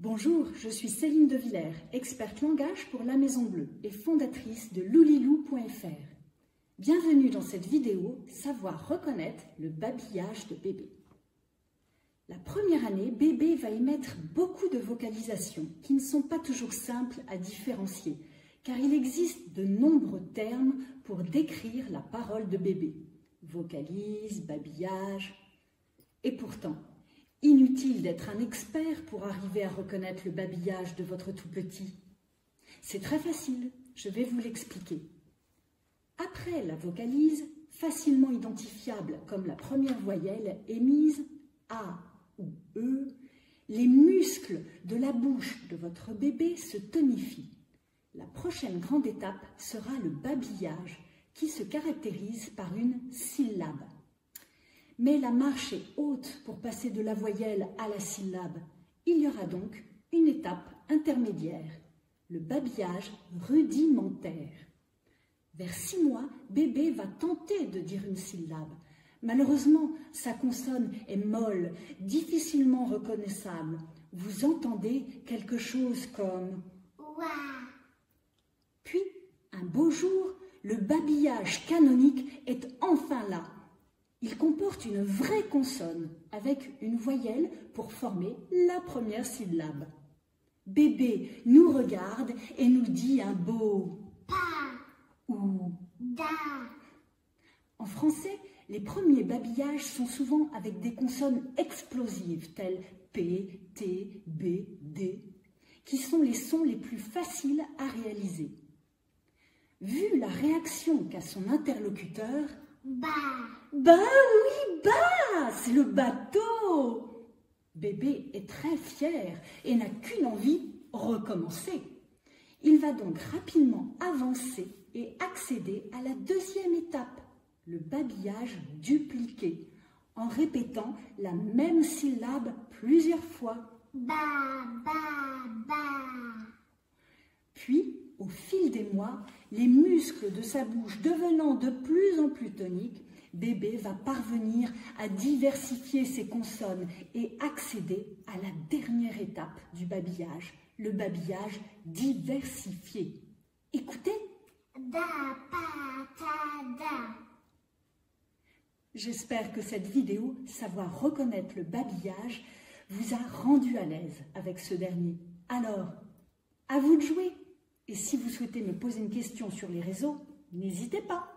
Bonjour, je suis Céline De Villers, experte langage pour La Maison Bleue et fondatrice de loulilou.fr. Bienvenue dans cette vidéo Savoir reconnaître le babillage de bébé. La première année, bébé va émettre beaucoup de vocalisations qui ne sont pas toujours simples à différencier, car il existe de nombreux termes pour décrire la parole de bébé. Vocalise, babillage. Et pourtant, Inutile d'être un expert pour arriver à reconnaître le babillage de votre tout petit. C'est très facile, je vais vous l'expliquer. Après la vocalise, facilement identifiable comme la première voyelle émise A ou E, les muscles de la bouche de votre bébé se tonifient. La prochaine grande étape sera le babillage qui se caractérise par une syllabe. Mais la marche est haute pour passer de la voyelle à la syllabe. Il y aura donc une étape intermédiaire, le babillage rudimentaire. Vers six mois, bébé va tenter de dire une syllabe. Malheureusement, sa consonne est molle, difficilement reconnaissable. Vous entendez quelque chose comme Ouah. Puis, un beau jour, le babillage canonique est enfin là. Il comporte une vraie consonne avec une voyelle pour former la première syllabe. Bébé nous regarde et nous dit un beau pa ou da. En français, les premiers babillages sont souvent avec des consonnes explosives telles P, T, B, D, qui sont les sons les plus faciles à réaliser. Vu la réaction qu'a son interlocuteur, bah Bah oui, bah C'est le bateau Bébé est très fier et n'a qu'une envie, recommencer. Il va donc rapidement avancer et accéder à la deuxième étape, le babillage dupliqué, en répétant la même syllabe plusieurs fois. Bah, bah, bah. Puis, au fil des mois, les muscles de sa bouche devenant de plus en plus toniques, bébé va parvenir à diversifier ses consonnes et accéder à la dernière étape du babillage, le babillage diversifié. Écoutez. Da, pa, ta, da. J'espère que cette vidéo, savoir reconnaître le babillage, vous a rendu à l'aise avec ce dernier. Alors, à vous de jouer et si vous souhaitez me poser une question sur les réseaux, n'hésitez pas.